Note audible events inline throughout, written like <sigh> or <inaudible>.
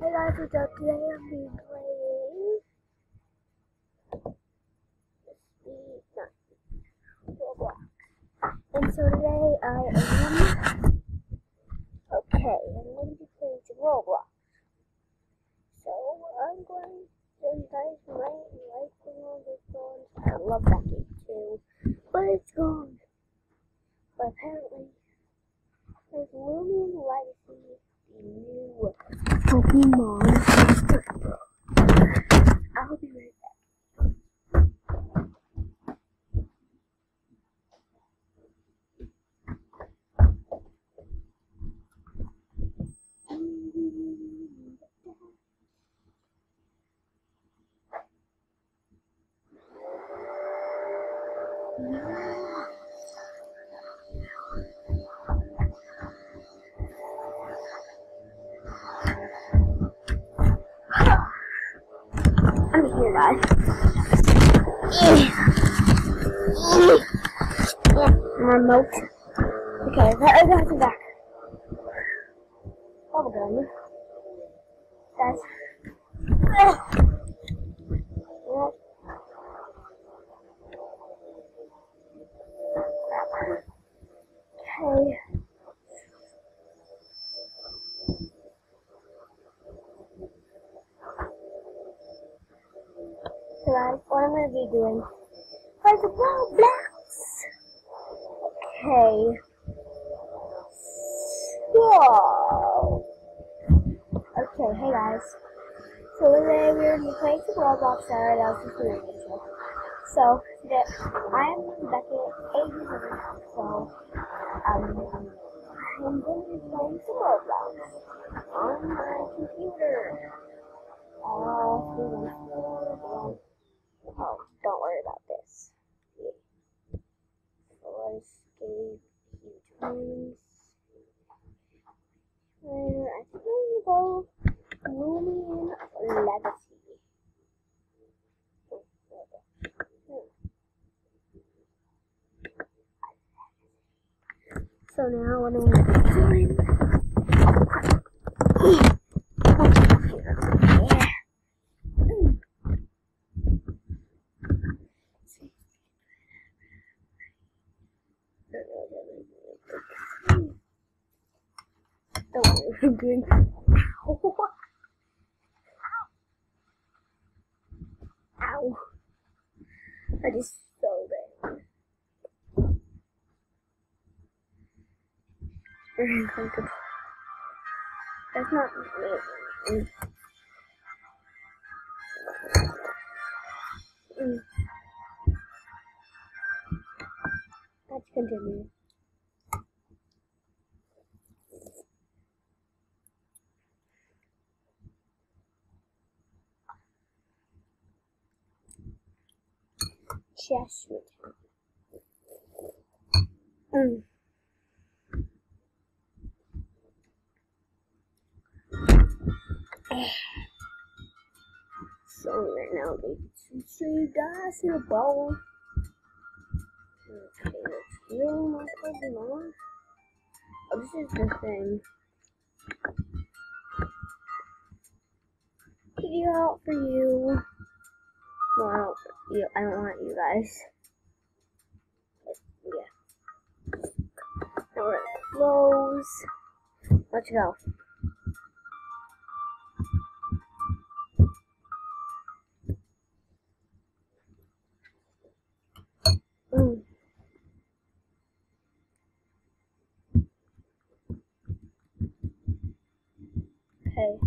Hey guys, what's up? Today I'm being playing Speed Nut Roblox. And so today I am okay, I'm to be playing Roblox. So I'm going to you guys might like the one this one. I love that game too. But it's gone. But apparently there's Loomian new Pokemon. I'll be right I'm here, guys. Remote. Okay, that, I got it back. Bubblegum. Guys. Yep. Okay. So guys, be doing is Roblox. Okay. Whoa. Okay, hey guys. So today we're gonna be playing some Roblox doing intro. So today I'm Beckett, eight years old. So um I'm gonna be playing some Roblox on my computer. Uh, oh, don't worry about this. So escape huge wings. And I think I'm gonna go Loomian Legacy. So now what I'm gonna doing? Yeah. Don't doing. Ow. Ow. I just spilled it. Very uncomfortable. That's not me. Mm. Let's continue. Cheshma Town. Mm. So right now we can see guys in a bowl. Okay, let's heal my Pokemon. Oh, this is the thing. Video out for you. Well, you, I don't want you guys. Yeah. Now we're at close. Let's go. Okay.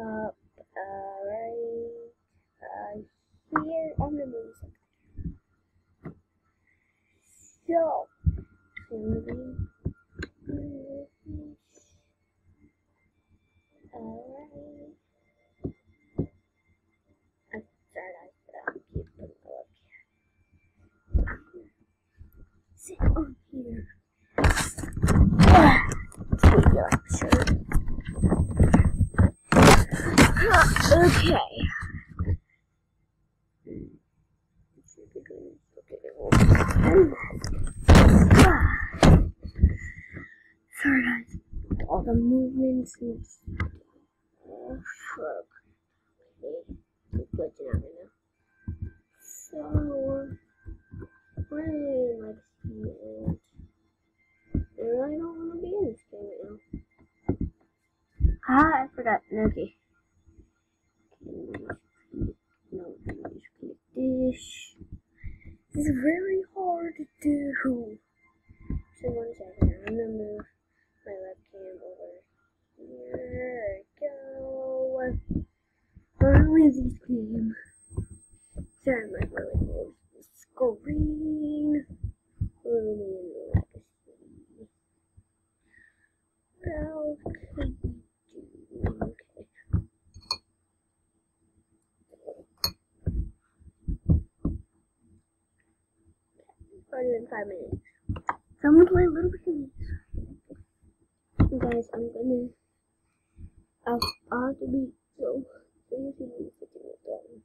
Up, uh, right, uh, here, I'm gonna move something. So, I'm gonna be, Alright. I'm sorry guys, but I'll keep putting it up here. Sit on here. Take your shirt. Okay. Should be good. Okay, well, again. Sorry guys. All the movements and oh fuck. Okay. It's glitching out right now. So really like see. I really don't want to be in this game right now. Ah, I forgot. Okay. No. This is very hard to do. So one second, I'm gonna move my webcam over here. There we Finally, this game. Sorry, my really close the screen. Loomian Legacy. How could we do? Okay. Already in five minutes. So I'm gonna play a little bit of this. Guys, I'm gonna. I'll, I'll have to be so they usually need to do it then.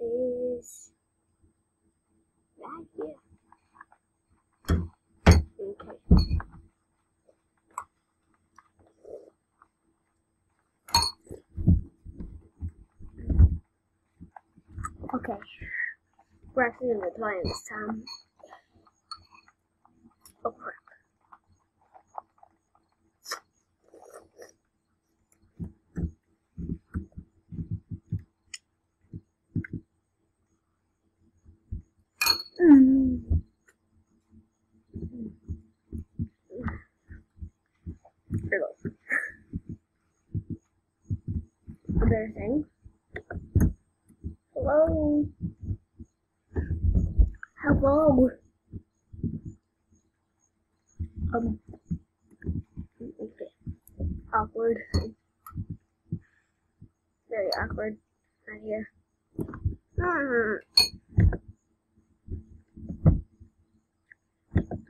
Is that here. Okay. Okay. We're actually in the try this time. Oh crap. Here goes. Hello. Hello. Um. Okay. Awkward. Very awkward. Right here.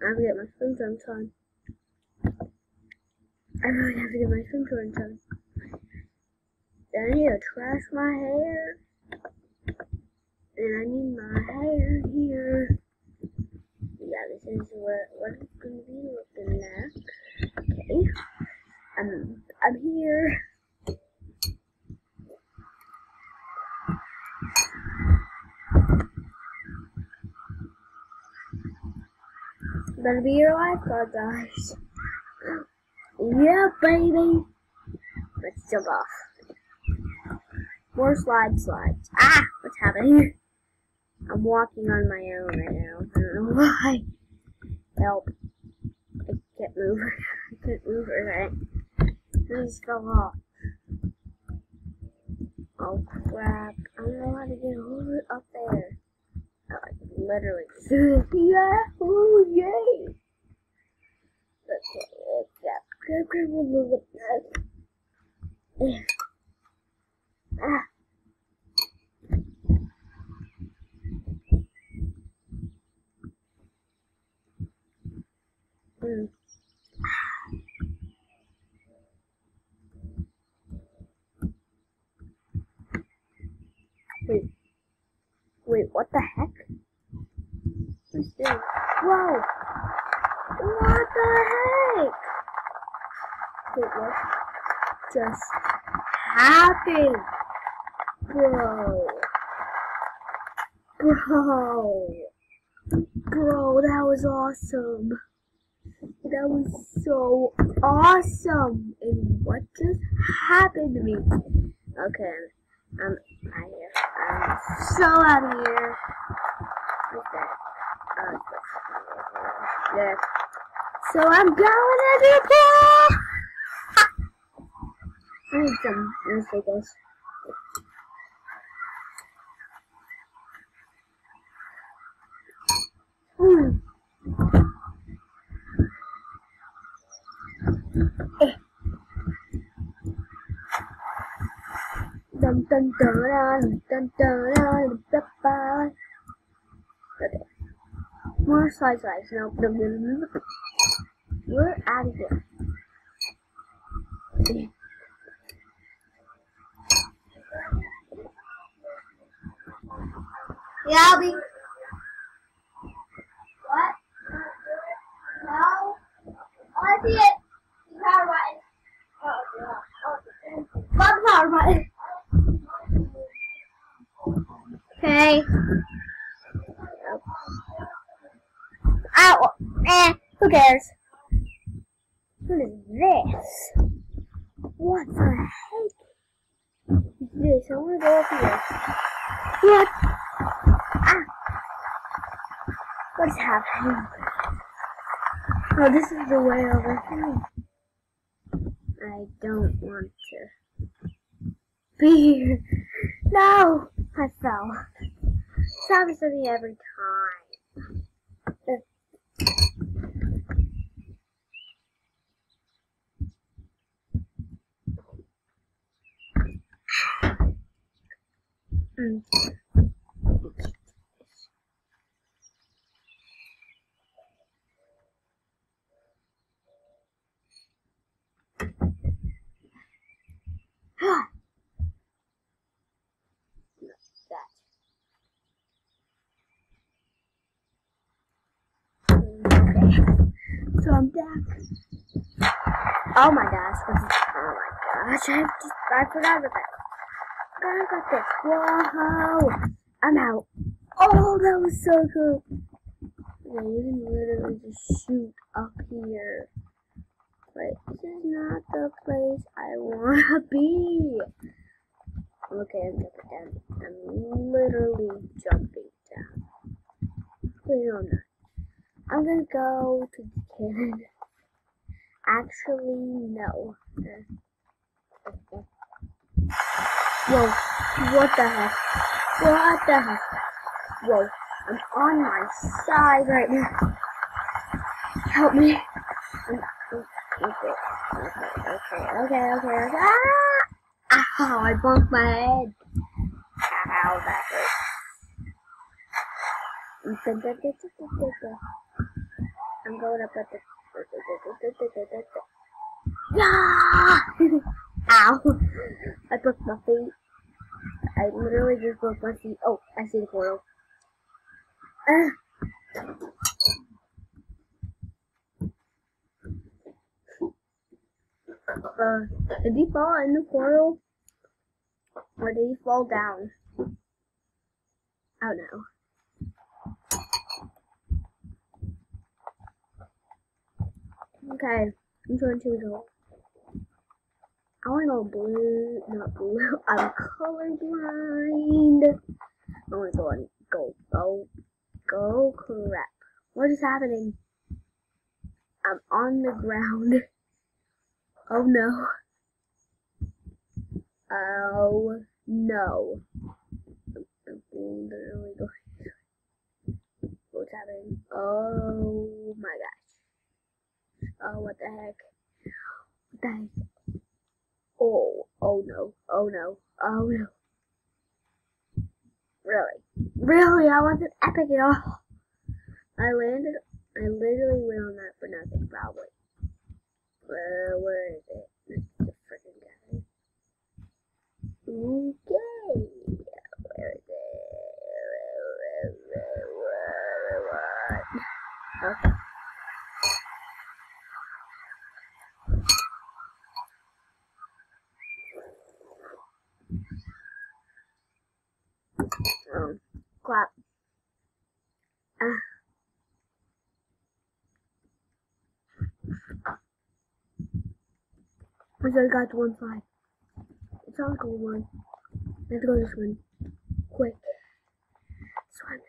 I have to get my swim trunks on. I really have to get my swim trunks on. Then I need to trash my hair. And I need my hair here. Is what what it's gonna be looking like. Okay. I'm I'm here. Better be your lifeguard, guys. Yeah, baby. Let's jump off. More slide slides. Ah! What's happening? I'm walking on my own right now. I don't know <laughs> why. Help. I can't move. <laughs> I can't move right. I just fell off. Oh crap. I don't know how to get over up there. Oh, I literally <laughs> Yeah! Oh, yay! Okay, crap. Crap, crap, move up there. Ah. Mm. Wait. Wait, what the heck? What's this? Whoa! What the heck? Wait, what just happened? Bro. Bro. Bro, that was awesome. That was so awesome. And what just happened to me? Okay, I'm out here. I'm so out of here. Oh, it's there. So I'm going to the pool. I need some Dun dun dun dun dun dun dun dun Okay. More slide slides. No. Nope. We're out of here. Okay. Yeah, I'll be. What? No. Oh, I see it. The power button. Oh, yeah. Got the power button. Okay. Ow. Eh. Who cares? What is this? What the heck is this? I want to go up here. What? Ah. What is happening? Oh, this is the way over here. I don't want to be here. No! I fell. This happens to me every time. <sighs> Mm. That. So I'm back. Oh my gosh. Oh my gosh. I just I forgot about that. I got this. Whoa. I'm out. Oh, that was so cool. Yeah, you can literally just shoot up here. But this is not the place I wanna be. Okay, I'm jumping down. I'm literally jumping down. Please don't not. I'm gonna go to the cannon. Actually, no. Whoa, what the heck? What the heck? Whoa, I'm on my side right now. Help me. I'm, okay, okay, okay, okay, okay. Ah! Ow, I bumped my head. Ow, that hurt. I'm going up at the. Yeah! Ow! I broke my feet. I literally just broke my feet. Oh, I see the portal. Ah. Uh, did he fall in the portal? Or did he fall down? Oh no. Okay, I'm going to go. I want to go blue, not blue. <laughs> I'm colorblind. I want to go on go, go, go crap. What is happening? I'm on the ground. <laughs> Oh no. Oh no. I'm. What's happening? Oh my gosh. Oh, what the heck? What the heck? Oh, oh no. Oh no. Oh no. Really? Really? I wasn't epic at all. I landed, I literally went on that for nothing, probably. Uh, where is it? That's the freaking guy. Okay. Where is it? Okay. Um, clap. Ah. We just got one side. It's all gold one. Let's go this one. Quick. This Swim.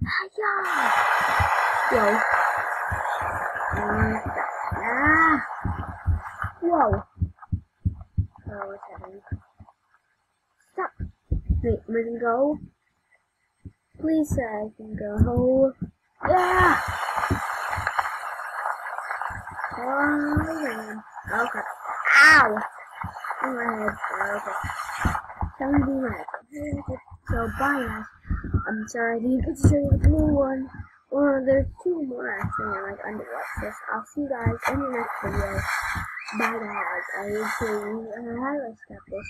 Hiya! Whoa. Ah! Whoa. Oh, what's happening? Stop. Wait, am I gonna go? Please say I can go. Yeah! Oh, man. Okay. Ow! My head. Okay. Don't be mad. So, bye, guys. I'm sorry I didn't get to show you the blue one. Or there's two more actually, I like under this. I'll see you guys in the next video. Bye, guys. I will see you. Uh, let's stop this.